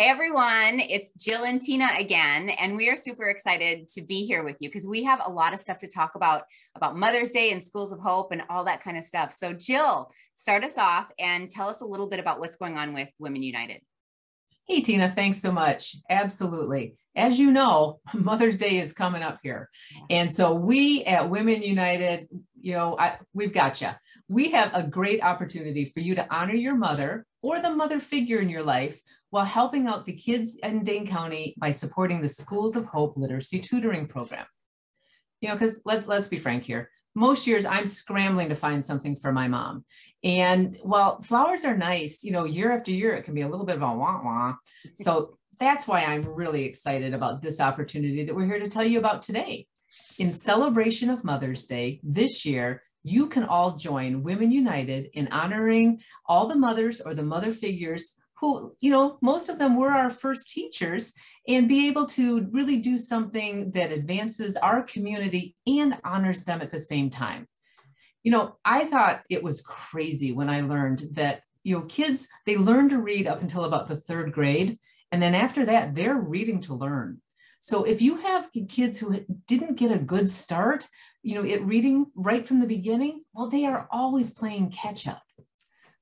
Hey everyone, it's Jill and Tina again, and we are super excited to be here with you because we have a lot of stuff to talk about about Mother's Day and Schools of Hope and all that kind of stuff. So, Jill, start us off and tell us a little bit about what's going on with Women United. Hey, Tina, thanks so much. Absolutely. As you know, Mother's Day is coming up here. And so we at Women United, you know, I, we've got you. We have a great opportunity for you to honor your mother or the mother figure in your life while helping out the kids in Dane County by supporting the Schools of Hope Literacy Tutoring Program. You know, because let, let's be frank here. Most years I'm scrambling to find something for my mom. And while flowers are nice, you know, year after year, it can be a little bit of a wah wah. So that's why I'm really excited about this opportunity that we're here to tell you about today. In celebration of Mother's Day this year, you can all join Women United in honoring all the mothers or the mother figures who, you know, most of them were our first teachers and be able to really do something that advances our community and honors them at the same time. You know, I thought it was crazy when I learned that, you know, kids, they learn to read up until about the third grade. And then after that, they're reading to learn. So if you have kids who didn't get a good start, you know, at reading right from the beginning, well, they are always playing catch up.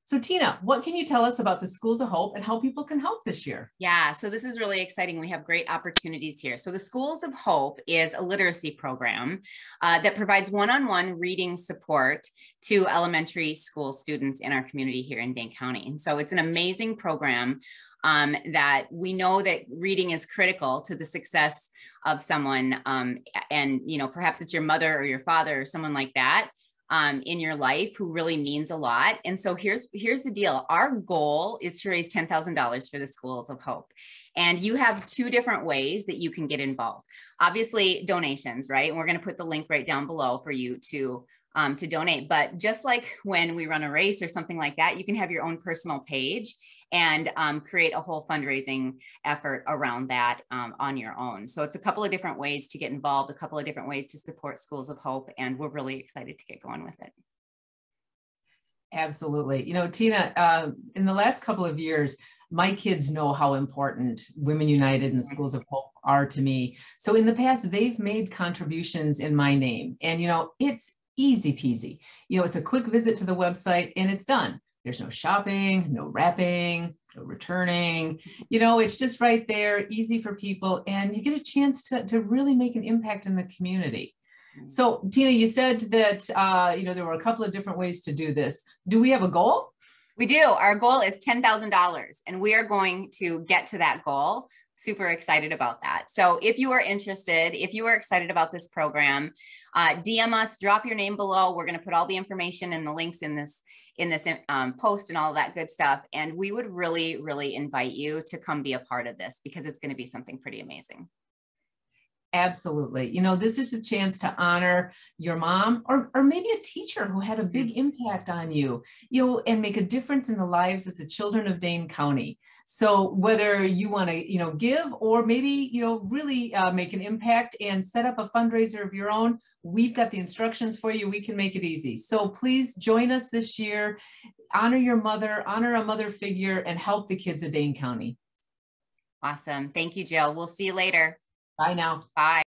So, Tina, what can you tell us about the Schools of Hope and how people can help this year? Yeah, so this is really exciting. We have great opportunities here. So, the Schools of Hope is a literacy program uh, that provides one on one reading support to elementary school students in our community here in Dane County. And so, it's an amazing program um, that we know that reading is critical to the success of someone. Um, and, you know, perhaps it's your mother or your father or someone like that um, in your life who really means a lot. And so here's here's the deal. Our goal is to raise ten thousand dollars for the Schools of Hope, and you have two different ways that you can get involved. Obviously, donations, right? And we're going to put the link right down below for you to um, to donate. But just like when we run a race or something like that, you can have your own personal page and um, create a whole fundraising effort around that um, on your own. So it's a couple of different ways to get involved, a couple of different ways to support Schools of Hope, and we're really excited to get going with it. Absolutely. You know, Tina, uh, in the last couple of years, my kids know how important Women United and Schools of Hope are to me. So in the past, they've made contributions in my name. And, you know, it's easy peasy. You know, it's a quick visit to the website and it's done. There's no shopping, no wrapping, no returning. You know, it's just right there, easy for people, and you get a chance to, to really make an impact in the community. Mm. So, Tina, you said that uh, you know there were a couple of different ways to do this. Do we have a goal? We do. Our goal is ten thousand dollars, and we are going to get to that goal. Super excited about that. So, if you are interested, if you are excited about this program, uh, DM us. Drop your name below. We're going to put all the information and the links in this in this um, post and all that good stuff. And we would really, really invite you to come be a part of this because it's going to be something pretty amazing. Absolutely. You know, this is a chance to honor your mom or, or maybe a teacher who had a big mm-hmm. impact on you, you know, and make a difference in the lives of the children of Dane County. So whether you want to, you know, give or maybe, you know, really uh, make an impact and set up a fundraiser of your own, we've got the instructions for you. We can make it easy. So please join us this year, honor your mother, honor a mother figure, and help the kids of Dane County. Awesome. Thank you, Jill. We'll see you later. Bye now. Bye.